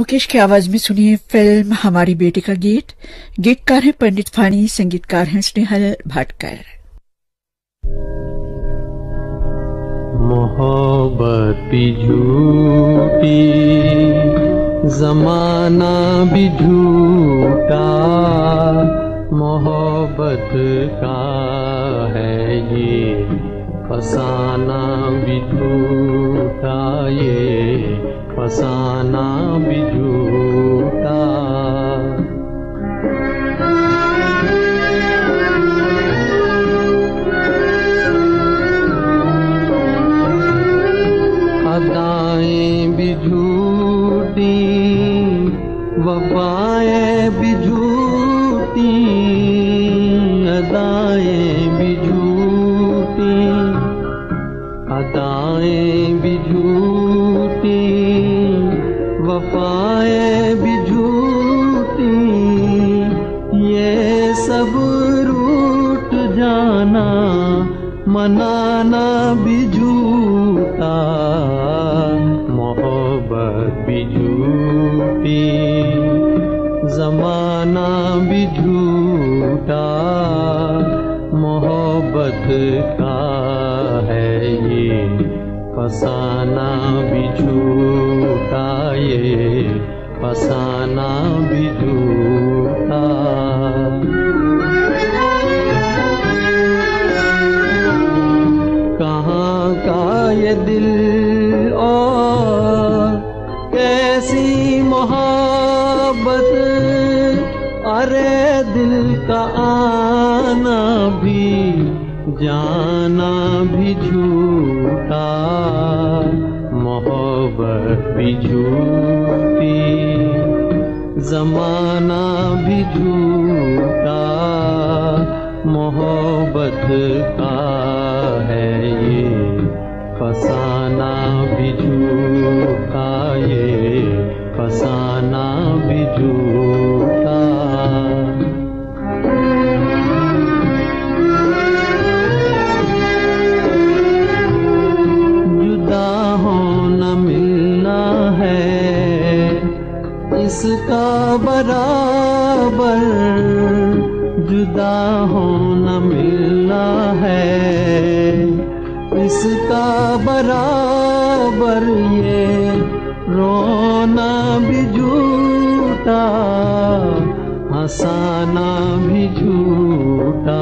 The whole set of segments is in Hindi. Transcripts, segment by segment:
मुकेश की आवाज़ में सुनिए फ़िल्म हमारी बेटी का गीत। गीतकार हैं पंडित फानी, संगीतकार हैं स्नेहल भाटकर। मोहब्बत झूठी, जमाना भी झूठा, मोहब्बत का है ये, फसाना भी झूठा ये, फसाना भी अदाएँ भी झूठी, वफाएँ भी झूठी, अदाएँ भी झूठी, अदाएँ भी झूठी, वफाएँ भी झूठी। ये सब रूठ जाना, मनाना भी झूठा। जमाना भी झूठा मोहब्बत का है ये फसाना भी झूठा ये फसाना भी झूठा कहाँ का ये दिल का आना भी जाना भी झूठा। मोहब्बत भी झूठी जमाना भी झूठा। मोहब्बत का इसका बराबर जुदा होना मिलना है, इसका बराबर ये रोना भी झूठा, हंसाना भी झूठा।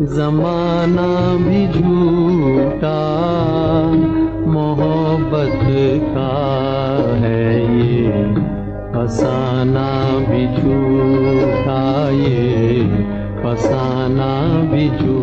जमाना भी झूठा मोहब्बत का है ये। फसाना भी झूठा ये फसाना भी झूठा